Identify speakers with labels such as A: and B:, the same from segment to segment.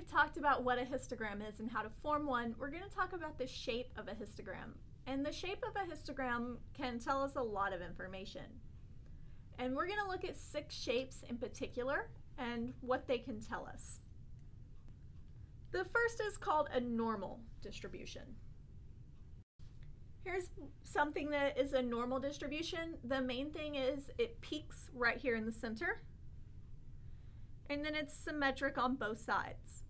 A: we've talked about what a histogram is and how to form one, we're going to talk about the shape of a histogram. And the shape of a histogram can tell us a lot of information. And we're going to look at six shapes in particular and what they can tell us. The first is called a normal distribution. Here's something that is a normal distribution. The main thing is it peaks right here in the center and then it's symmetric on both sides.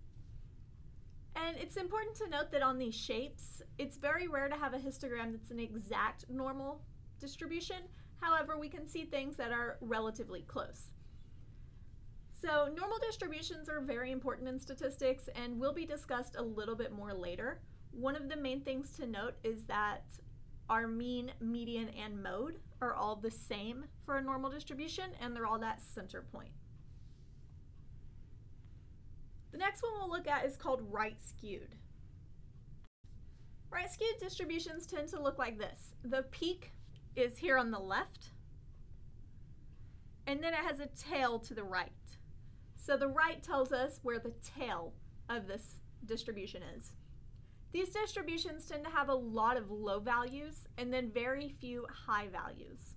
A: And it's important to note that on these shapes, it's very rare to have a histogram that's an exact normal distribution. However, we can see things that are relatively close. So normal distributions are very important in statistics and will be discussed a little bit more later. One of the main things to note is that our mean, median, and mode are all the same for a normal distribution and they're all that center point. The next one we'll look at is called right skewed. Right skewed distributions tend to look like this. The peak is here on the left, and then it has a tail to the right. So the right tells us where the tail of this distribution is. These distributions tend to have a lot of low values and then very few high values.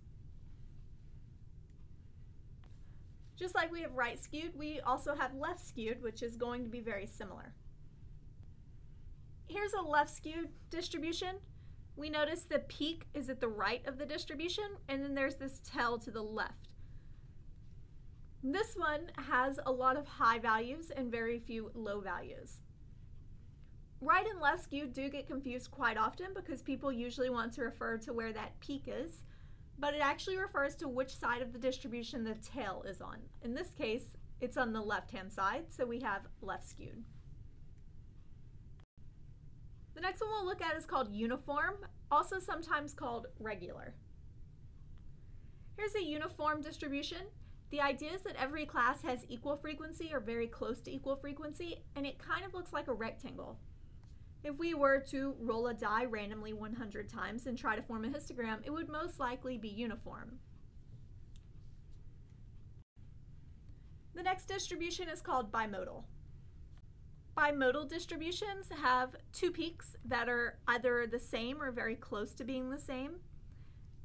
A: Just like we have right skewed, we also have left skewed, which is going to be very similar. Here's a left skewed distribution. We notice the peak is at the right of the distribution, and then there's this tail to the left. This one has a lot of high values and very few low values. Right and left skewed do get confused quite often because people usually want to refer to where that peak is, but it actually refers to which side of the distribution the tail is on. In this case, it's on the left-hand side, so we have left skewed. The next one we'll look at is called uniform, also sometimes called regular. Here's a uniform distribution. The idea is that every class has equal frequency or very close to equal frequency, and it kind of looks like a rectangle. If we were to roll a die randomly 100 times and try to form a histogram, it would most likely be uniform. The next distribution is called bimodal. Bimodal distributions have two peaks that are either the same or very close to being the same.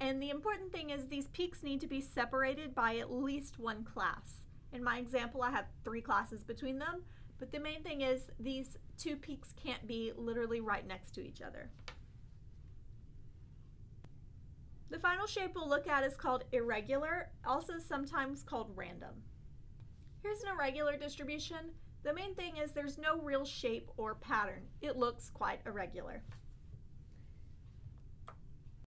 A: And the important thing is these peaks need to be separated by at least one class. In my example, I have three classes between them, but the main thing is these two peaks can't be literally right next to each other. The final shape we'll look at is called irregular, also sometimes called random. Here's an irregular distribution. The main thing is there's no real shape or pattern. It looks quite irregular.